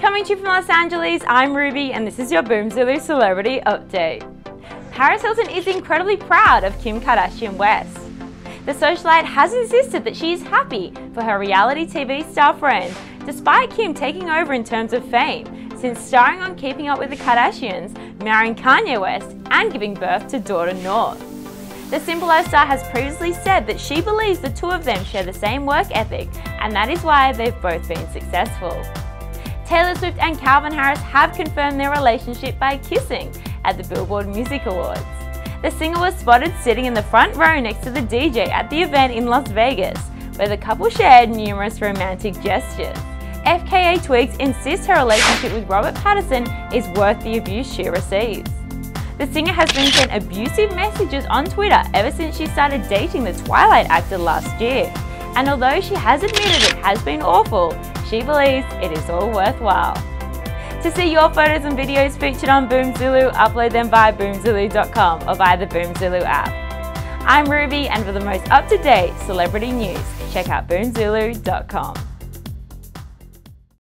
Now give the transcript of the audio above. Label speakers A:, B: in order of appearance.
A: Coming to you from Los Angeles, I'm Ruby and this is your Boomzulu Celebrity Update. Paris Hilton is incredibly proud of Kim Kardashian West. The socialite has insisted that she is happy for her reality TV star friend, despite Kim taking over in terms of fame, since starring on Keeping Up with the Kardashians, marrying Kanye West, and giving birth to daughter North. The Simple star has previously said that she believes the two of them share the same work ethic, and that is why they've both been successful. Taylor Swift and Calvin Harris have confirmed their relationship by kissing at the Billboard Music Awards. The singer was spotted sitting in the front row next to the DJ at the event in Las Vegas, where the couple shared numerous romantic gestures. FKA Twigs insists her relationship with Robert Pattinson is worth the abuse she receives. The singer has been sent abusive messages on Twitter ever since she started dating the Twilight actor last year. And although she has admitted it has been awful, she believes it is all worthwhile. To see your photos and videos featured on Boomzulu, upload them via boomzulu.com or via the Boomzulu app. I'm Ruby and for the most up-to-date celebrity news, check out boomzulu.com.